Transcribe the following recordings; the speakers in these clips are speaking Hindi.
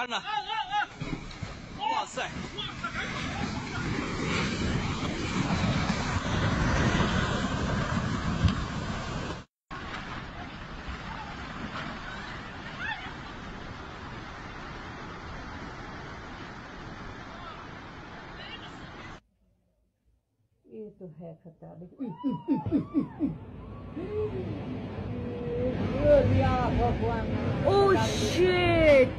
看着，哇塞！ये तो है खतरा भगवान Oh shit!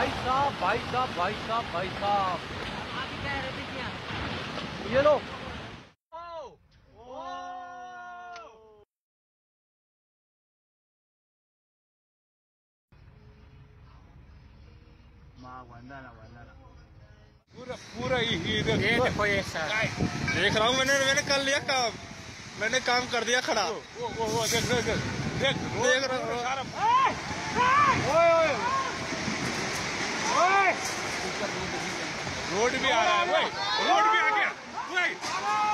भाई साहब भाई साहब भाई साहब भाई साहब। ये लो। पूरा पूरा ही ही। देख देखो ये सर। देख रहा हूँ मैंने मैंने कर लिया काम। मैंने काम कर दिया खड़ा। वो वो वो देख देख। देख देख देख रहा हूँ। रोड भी आ रहा है रोड भी आ गया।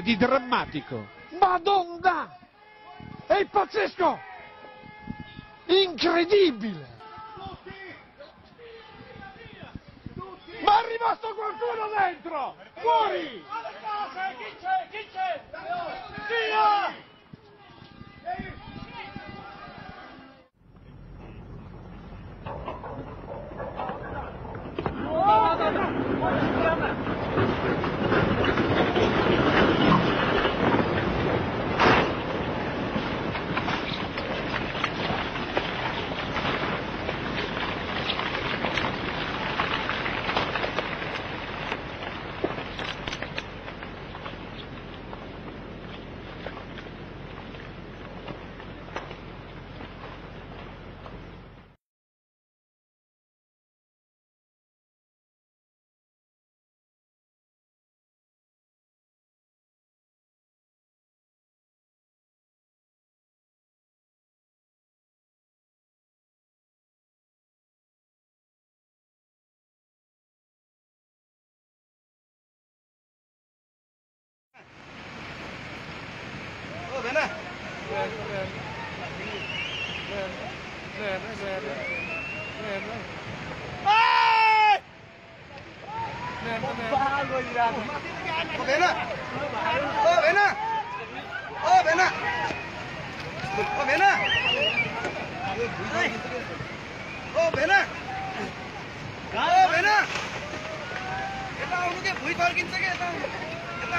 Di drammatico. Madonna! È pazzesco! Incredibile! Ma è rimasto qualcuno dentro! Fuori! Gostei de por हुँदैन ओ भुइँ फर्किन्छ कि यता यता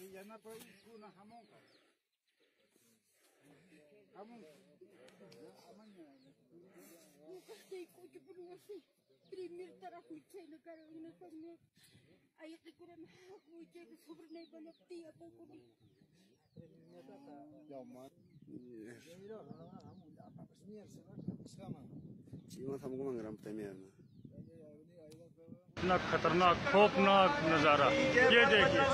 Iya na pa isko na hamong não Hamong. Aman niya. Bukas na iko di po nga si. Premier tara ko siya na karawin na pangit. Ayak ko na ako siya na sobrang na ibalap tiya po ko ni. Yaman. Yes. Cima sama kumang rampai merna. इतना खतरनाक खौफनाक नज़ारा। ये देखिए।